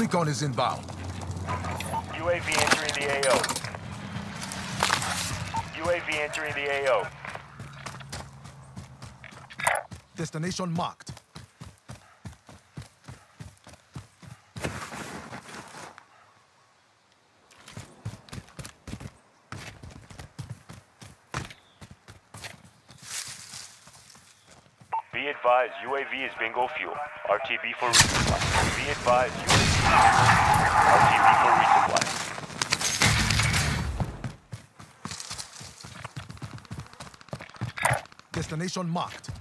Recon is inbound. UAV entering the AO. UAV entering the AO. Destination marked. Be advised, UAV is bingo fuel. RTB for resupply. Be advised, UAV bingo. RTB for resupply. Destination marked.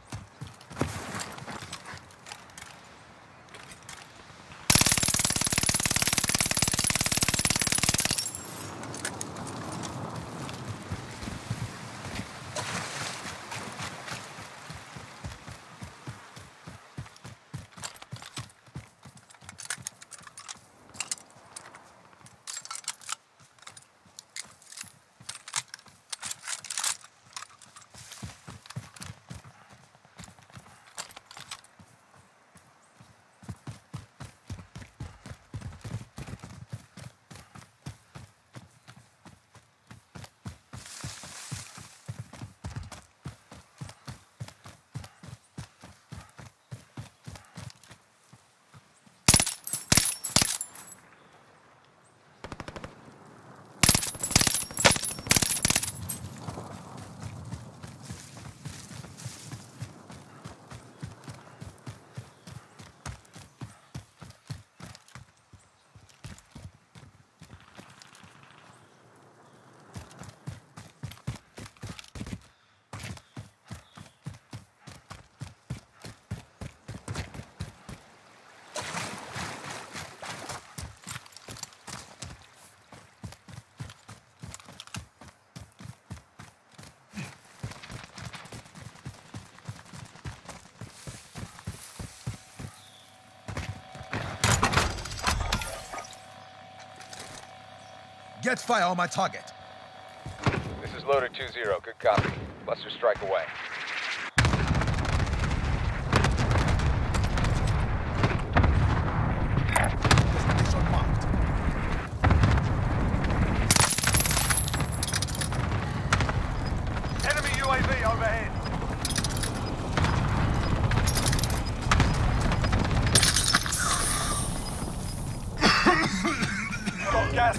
Get fire on my target. This is Loader 2-0. Good copy. Cluster strike away. Destination marked. Enemy UAV overhead. Got gas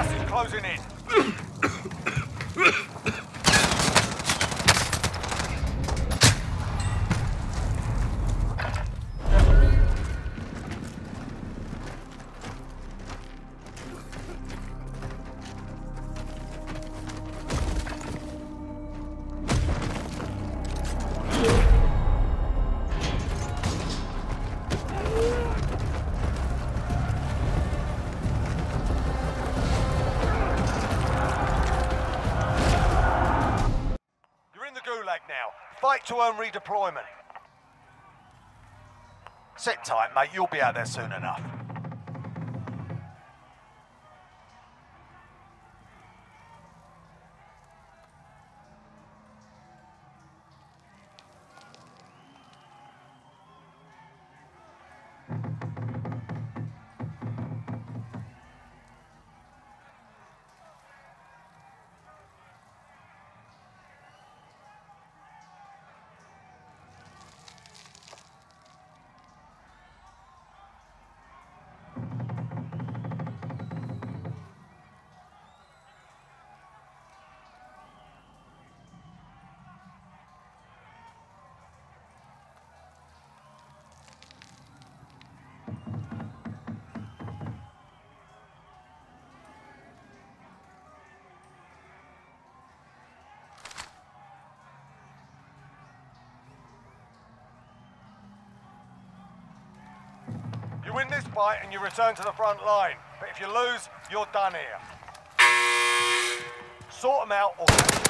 Gas is closing in. To own redeployment. Sit tight, mate. You'll be out there soon enough. Win this fight and you return to the front line. But if you lose, you're done here. Sort them out or...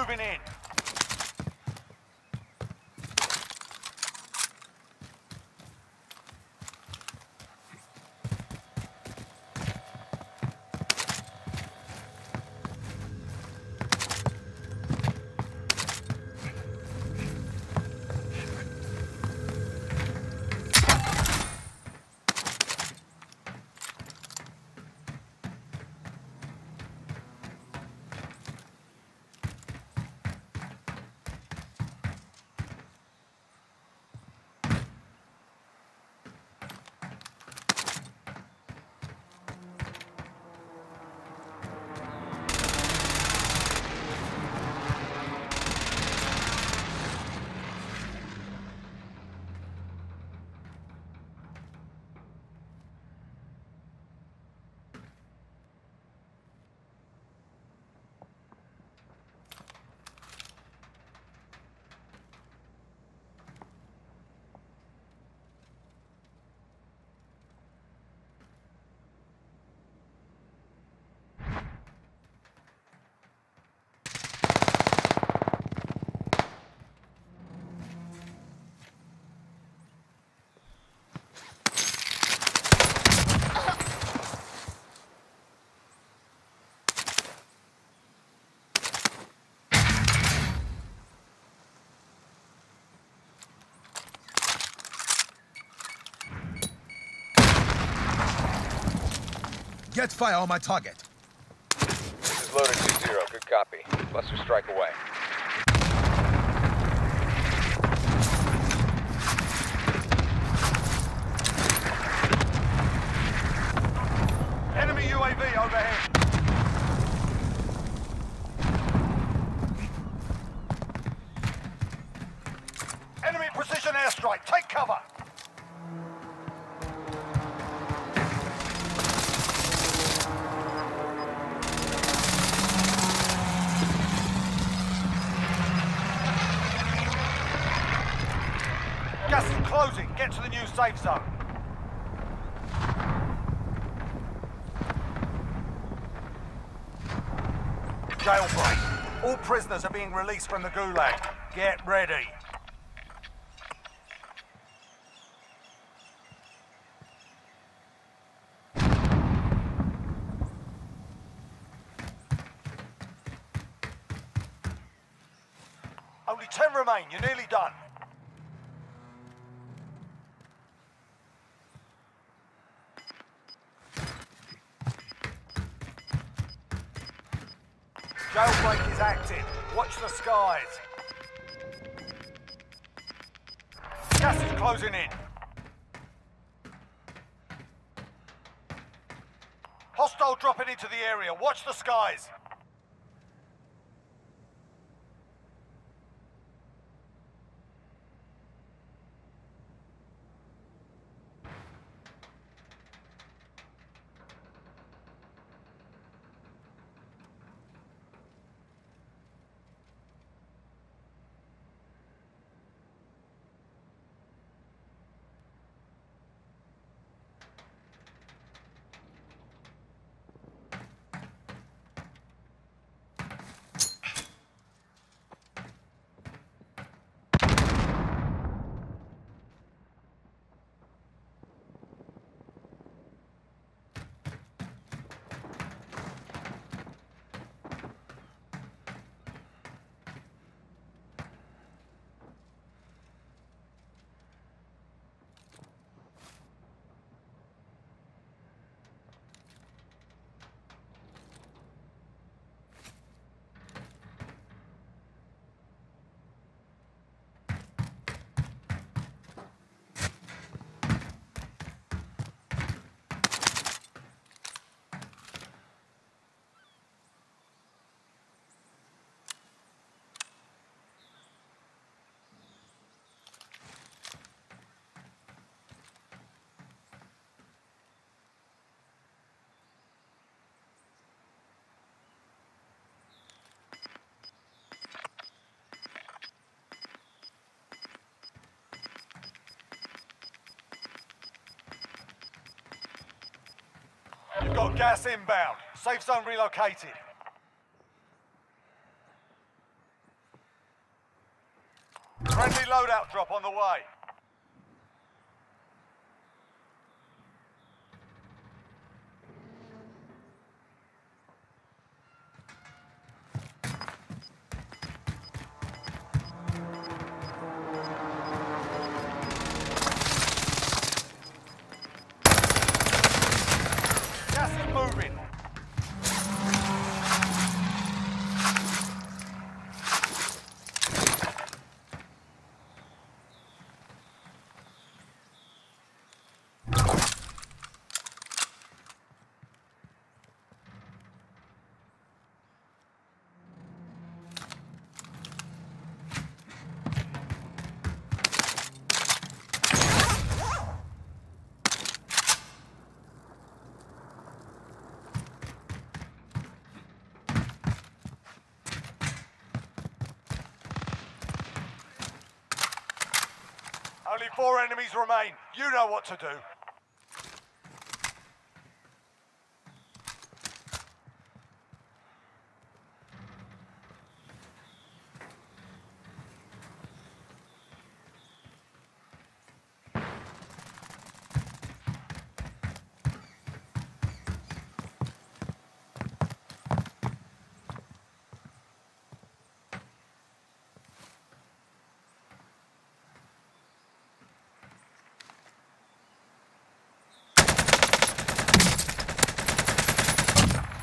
moving in. Get fire on my target. This is loaded 2-0. Good copy. Cluster strike away. Enemy UAV overhead. Safe zone. Jailbreak. All prisoners are being released from the gulag. Get ready. Only ten remain. You're nearly done. Jailbreak is active. Watch the skies. Gas is closing in. Hostile dropping into the area. Watch the skies. Got gas inbound. Safe zone relocated. Friendly loadout drop on the way. Four enemies remain. You know what to do.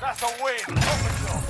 That's a win.